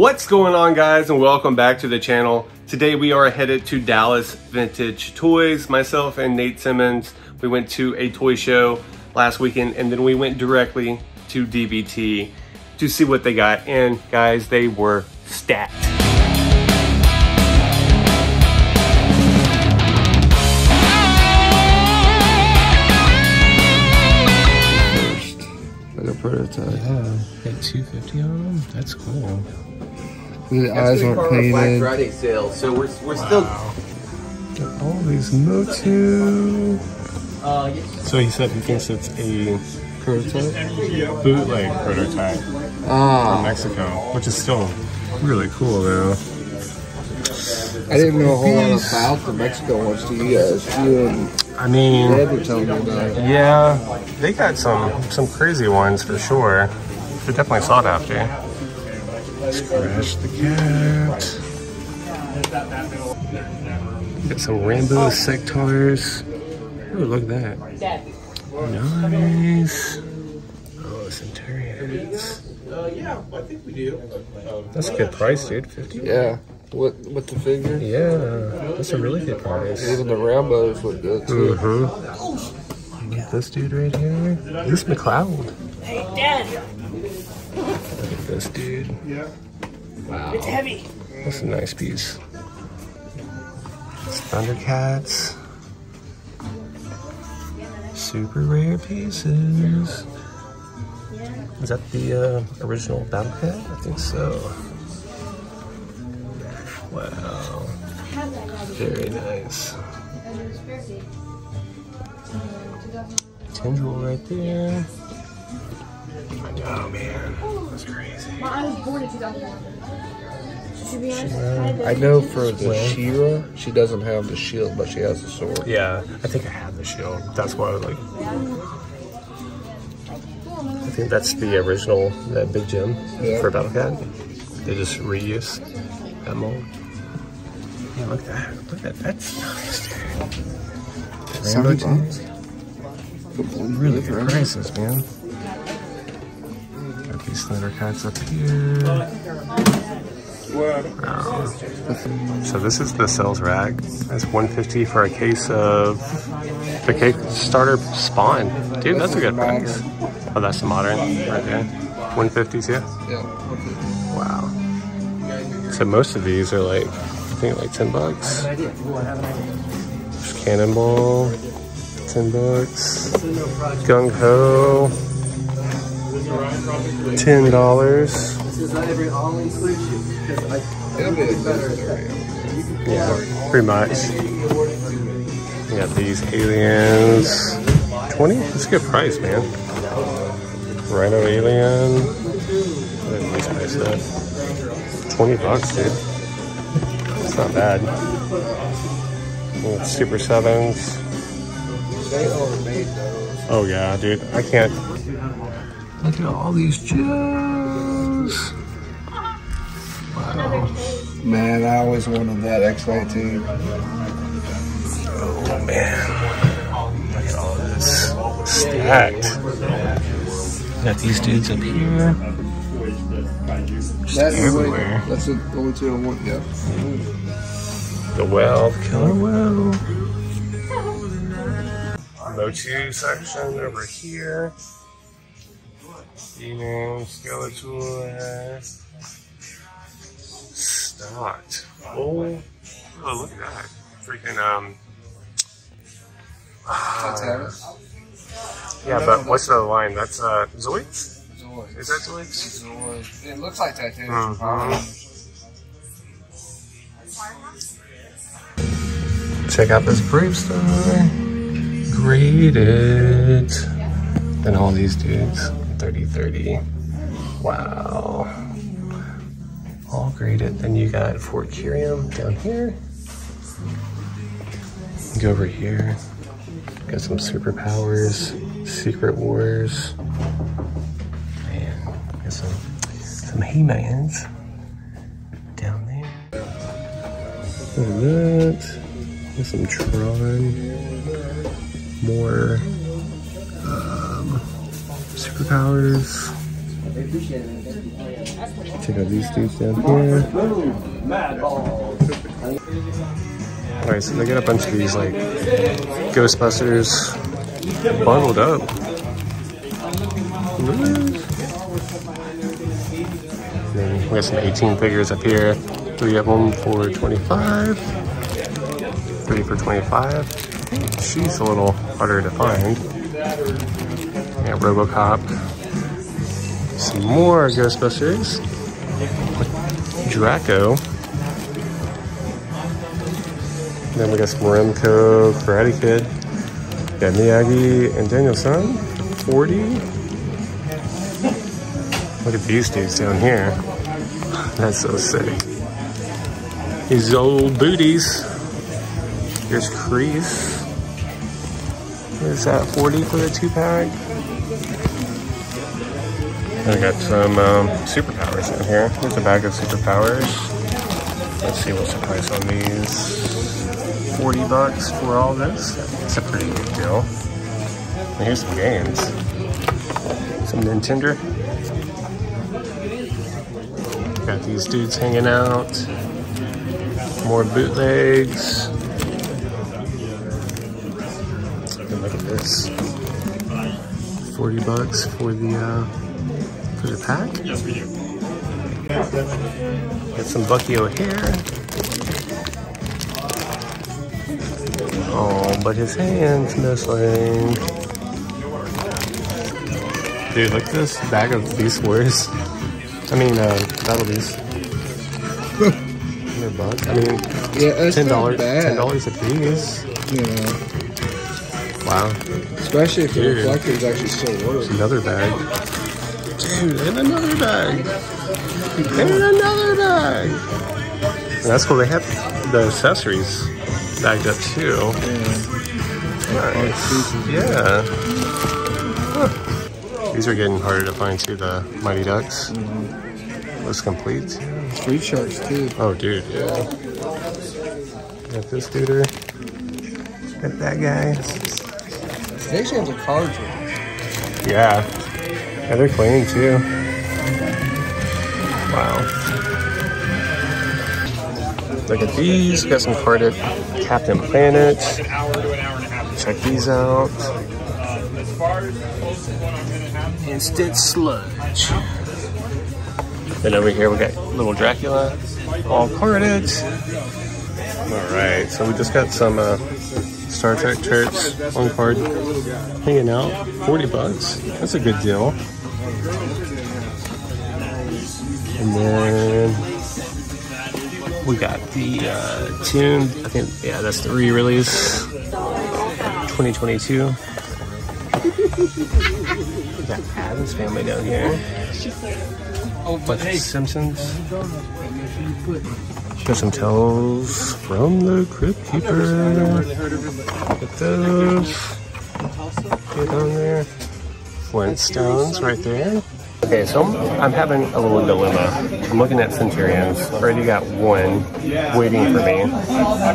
What's going on guys and welcome back to the channel. Today we are headed to Dallas Vintage Toys. Myself and Nate Simmons, we went to a toy show last weekend and then we went directly to DVT to see what they got. And guys, they were stacked. Like a prototype. Yeah, got 250 on them. That's cool. The eyes aren't Black. Friday sale, so we're, we're still. Got all these Motu. Uh, yes. So he said he thinks it's a Prototype? bootleg prototype from Ah, Mexico, which is still really cool though. I didn't know a whole lot about the Mexico ones to you guys. You and I mean, Dad were telling me about it. yeah, they got some some crazy ones for sure. They're definitely sought after. Scratch the cat. Got some Rambo sectors. Ooh, look at that. Nice. Oh, Centurions. Uh, yeah, I think we do. That's a good price, dude. 50 Yeah, with, with the figure. Yeah, that's a really good price. Even the Rambos look good too. Mm-hmm. Look at this dude right here. This McLeod. Hey, Dad, Look at this dude. Yeah. Wow. It's heavy. That's a nice piece. It's Thundercats. Super rare pieces. Is that the uh, original Battle Cat? I think so. Wow. Very nice. Tendril right there. Oh man, that's crazy. I was born in 2001. To be honest, uh, I know for the She-Ra, she doesn't have the shield, but she has the sword. Yeah, I think I have the shield. That's why I was like. I think that's the original, that big gem Yeah. for Battle Cat. They just reuse that mold. Yeah, look at that. Look at that. That's nice, dude. Rainbow bucks? tubes. Really good prices, man. These Thundercats up here. Wow. So this is the sales rack. That's 150 for a case of the cake starter spawn. Dude, that's a good price. Oh, that's the modern right there. 150s, yeah. Yeah. Wow. So most of these are like, I think like 10 bucks. There's Cannonball, 10 bucks. Gung Ho, $10. It'll be a Yeah, pretty much. We got these aliens. 20? That's a good price, man. Rhino alien. These price? 20 bucks, dude. It's not bad. Super 7s. They overmade those. Oh yeah, dude. I can't. Look at all these gems. Wow. Man, I always wanted that X-19. Oh man. Look at all this stacked. Got these dudes up here. Just That's the way- everywhere. That's the only two I want. Yeah. The well, the killer well. Motu section over here. Demon, Skeletor. Stocked. Oh, oh, look at that. Freaking, um. Titanic. Yeah, but what's the line? That's, uh, Zoids? Zoid. Is that Zoids? Zoid. It looks like Titanic. Mhm. Check out this BraveStarr. Graded. And all these dudes. 30 30. Wow. All graded. Then you got Fort Curium down here. Go over here. Got some superpowers. Secret Wars. Man, got some some He-Mans down there. Look at that. There's some Tron. More superpowers. Check out these dudes down here. Alright, so they got a bunch of these like Ghostbusters bundled up. We got some 18 figures up here. Three of them for 25. Three for 25. She's a little harder to find. Robocop. Some more Ghostbusters. Draco. Then we got some Remco, Karate Kid. Got Miyagi and Daniel San. 40. Look at these dudes down here. That's so sick. These old booties. Here's Kreese. Where's that? 40 for the two pack. I got some um, superpowers in here. There's a bag of superpowers. Let's see what's the price on these. 40 bucks for all this. It's a pretty good deal. And here's some games. Some Nintendo. Got these dudes hanging out. More bootlegs. And look at this. 40 bucks for the uh, for the pack. Yes, we do. Got some Bucky O'Hare. Oh, but his hand's missing. Dude, look at this bag of Beast Wars. I mean, uh, Battle Beast. They're bucks. I mean, Yeah, ten dollars. Ten dollars a piece. You know, Wow. especially if the Dude. reflector is actually still working. Another bag. Dude, and another bag. And another bag. And that's cool. They have the accessories bagged up too. Nice. Yeah. Huh. These are getting harder to find too, the Mighty Ducks. Looks complete. Street sharks too. Oh, dude, yeah. Got this duder. Got that guy. They actually have the cards with. Yeah. Yeah, they're clean too. Wow. Look at these. Got some carded Captain Planet. Check these out. Instant sludge. Then over here we got little Dracula, all carded. All right, so we just got some uh, Star Trek shirts on card hanging out. 40 bucks. That's a good deal. And then we got the uh, tune. I think, yeah, that's the re-release 2022. We got Addams family down here. Oh, but of Simpsons. Got some Tales from the Crypt Keeper. Get those. Get on there. Flintstones right there. Okay, so I'm, I'm having a little dilemma. I'm looking at Centurions. Already got one waiting for me.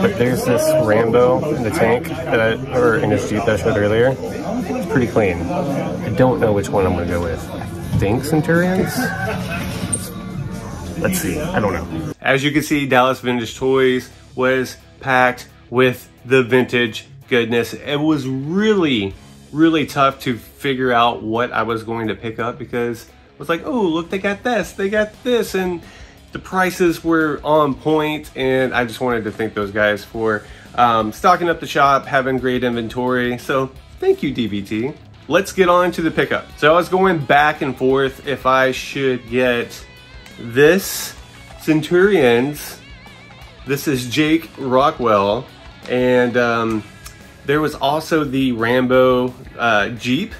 But there's this Rambo in the tank that I, or in his Jeep that I showed earlier. It's pretty clean. I don't know which one I'm gonna go with. I think Centurions? Let's see. I don't know. As you can see, Dallas Vintage Toys was packed with the vintage goodness. It was really, really tough to figure out what I was going to pick up because I was like, oh, look, they got this, they got this, and the prices were on point, and I just wanted to thank those guys for um, stocking up the shop, having great inventory. So thank you, DVT. Let's get on to the pickup. So I was going back and forth if I should get this Centurions. This is Jake Rockwell, and um, there was also the Rambo uh, Jeep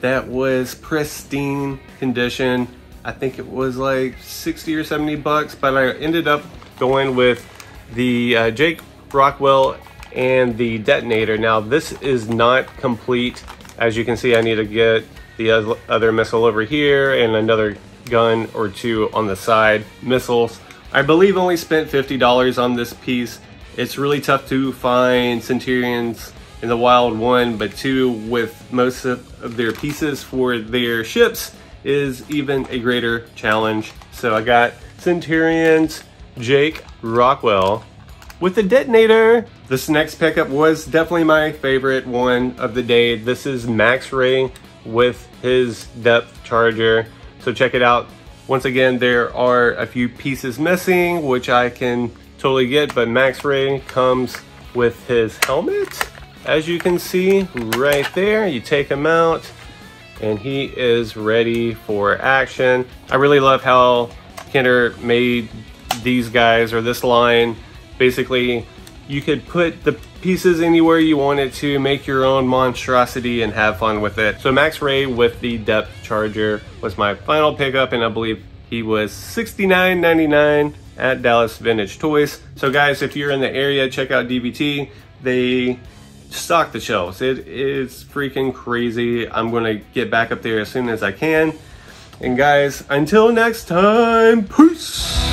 that was pristine condition. I think it was like 60 or 70 bucks, but I ended up going with the uh, Jake Rockwell and the detonator. Now this is not complete. As you can see, I need to get the oth- other missile over here and another gun or two on the side missiles. I believe only spent $50 on this piece. It's really tough to find Centurions in the wild one, but two with most of, their pieces for their ships is even a greater challenge. So I got Centurion's Jake Rockwell with the detonator. This next pickup was definitely my favorite one of the day. This is Max Ray with his depth charger. So check it out. Once again, there are a few pieces missing, which I can totally get, but Max Ray comes with his helmet. As you can see right there, you take him out and he is ready for action. I really love how Kenner made these guys or this line. Basically, you could put the pieces anywhere you wanted to, make your own monstrosity and have fun with it. So Max Ray with the depth charger was my final pickup and I believe he was $69.99 at Dallas Vintage Toys. So guys, if you're in the area, check out DVT. They stock the shelves. It is freaking crazy. I'm gonna get back up there as soon as I can. And guys, until next time, peace!